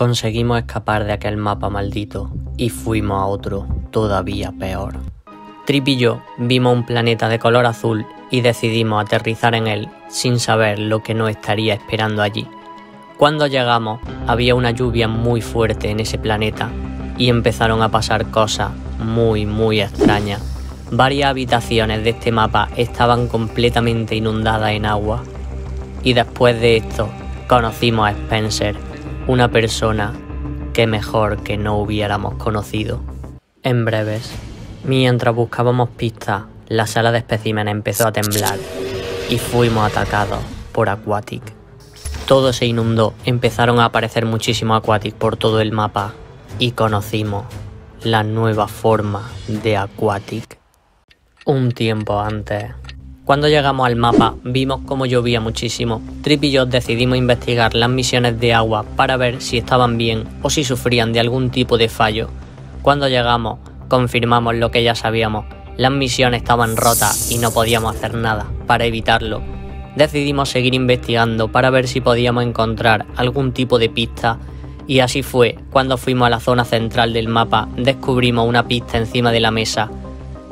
Conseguimos escapar de aquel mapa maldito y fuimos a otro todavía peor. Trip y yo vimos un planeta de color azul y decidimos aterrizar en él sin saber lo que nos estaría esperando allí. Cuando llegamos había una lluvia muy fuerte en ese planeta y empezaron a pasar cosas muy muy extrañas. Varias habitaciones de este mapa estaban completamente inundadas en agua. Y después de esto conocimos a Spencer, una persona que mejor que no hubiéramos conocido. En breves, mientras buscábamos pistas, la sala de especímenes empezó a temblar y fuimos atacados por Aquatic. Todo se inundó, empezaron a aparecer muchísimos Aquatic por todo el mapa y conocimos la nueva forma de Aquatic. Un tiempo antes, cuando llegamos al mapa vimos cómo llovía muchísimo. Trip y yo decidimos investigar las misiones de agua para ver si estaban bien o si sufrían de algún tipo de fallo. Cuando llegamos, confirmamos lo que ya sabíamos. Las misiones estaban rotas y no podíamos hacer nada para evitarlo. Decidimos seguir investigando para ver si podíamos encontrar algún tipo de pista y así fue, cuando fuimos a la zona central del mapa descubrimos una pista encima de la mesa.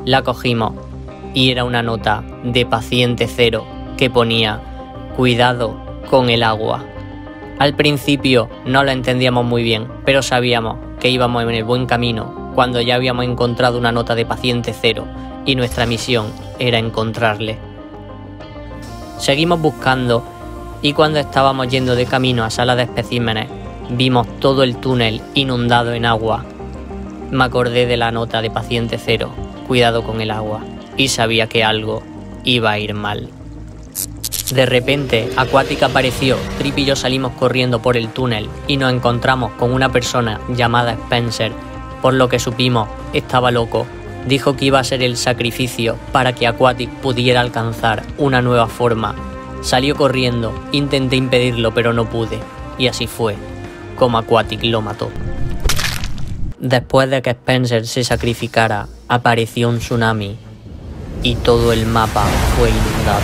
La cogimos y era una nota de paciente cero que ponía cuidado con el agua. Al principio no lo entendíamos muy bien, pero sabíamos que íbamos en el buen camino cuando ya habíamos encontrado una nota de paciente cero y nuestra misión era encontrarle. Seguimos buscando y cuando estábamos yendo de camino a sala de especímenes vimos todo el túnel inundado en agua. Me acordé de la nota de paciente cero, cuidado con el agua, y sabía que algo iba a ir mal. De repente, Acuática apareció, Trip y yo salimos corriendo por el túnel y nos encontramos con una persona llamada Spencer, por lo que supimos estaba loco. Dijo que iba a ser el sacrificio para que Aquatic pudiera alcanzar una nueva forma. Salió corriendo, intenté impedirlo pero no pude, y así fue como Aquatic lo mató. Después de que Spencer se sacrificara, apareció un tsunami y todo el mapa fue inundado.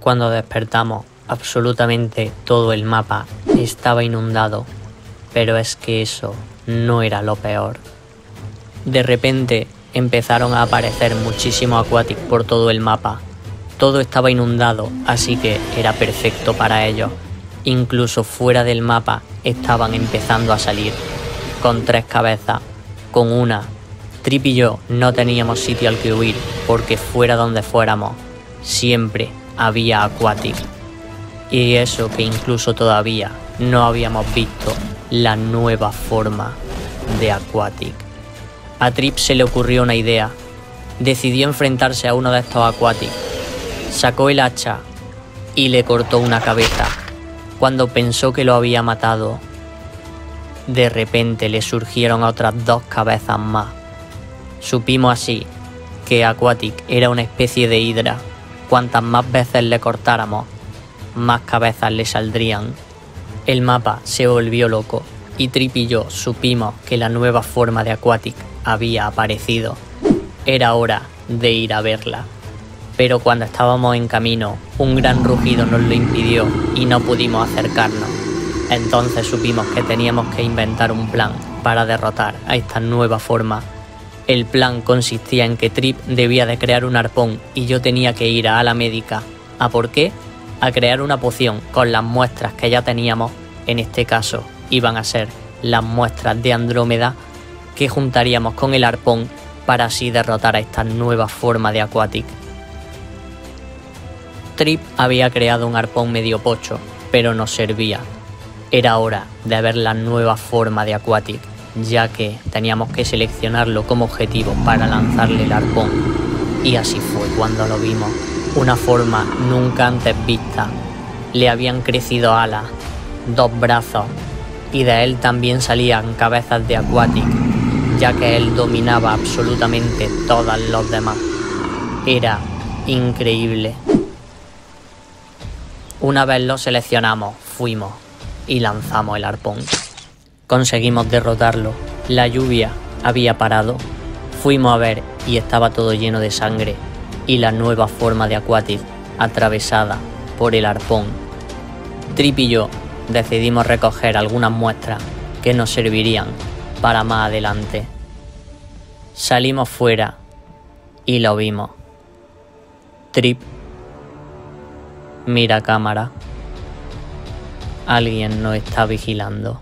Cuando despertamos, absolutamente todo el mapa estaba inundado, pero es que eso no era lo peor. De repente empezaron a aparecer muchísimos Aquatic por todo el mapa. Todo estaba inundado, así que era perfecto para ellos. Incluso fuera del mapa estaban empezando a salir, con tres cabezas, con una. Trip y yo no teníamos sitio al que huir, porque fuera donde fuéramos, siempre había Aquatic. Y eso que incluso todavía no habíamos visto la nueva forma de Aquatic. A Trip se le ocurrió una idea. Decidió enfrentarse a uno de estos Aquatic. Sacó el hacha y le cortó una cabeza cuando pensó que lo había matado, de repente le surgieron otras dos cabezas más. Supimos así que Aquatic era una especie de hidra. Cuantas más veces le cortáramos, más cabezas le saldrían. El mapa se volvió loco y Trip y yo supimos que la nueva forma de Aquatic había aparecido. Era hora de ir a verla pero cuando estábamos en camino, un gran rugido nos lo impidió y no pudimos acercarnos. Entonces supimos que teníamos que inventar un plan para derrotar a esta nueva forma. El plan consistía en que Trip debía de crear un arpón y yo tenía que ir a la médica. ¿A por qué? A crear una poción con las muestras que ya teníamos, en este caso iban a ser las muestras de Andrómeda, que juntaríamos con el arpón para así derrotar a esta nueva forma de Aquatic. Trip había creado un arpón medio pocho, pero no servía. Era hora de ver la nueva forma de Aquatic, ya que teníamos que seleccionarlo como objetivo para lanzarle el arpón. Y así fue cuando lo vimos. Una forma nunca antes vista. Le habían crecido alas, dos brazos, y de él también salían cabezas de Aquatic, ya que él dominaba absolutamente todas los demás. Era increíble. Una vez lo seleccionamos, fuimos y lanzamos el arpón. Conseguimos derrotarlo. La lluvia había parado. Fuimos a ver y estaba todo lleno de sangre y la nueva forma de Aquatic atravesada por el arpón. Trip y yo decidimos recoger algunas muestras que nos servirían para más adelante. Salimos fuera y lo vimos. Trip. Mira cámara. Alguien nos está vigilando.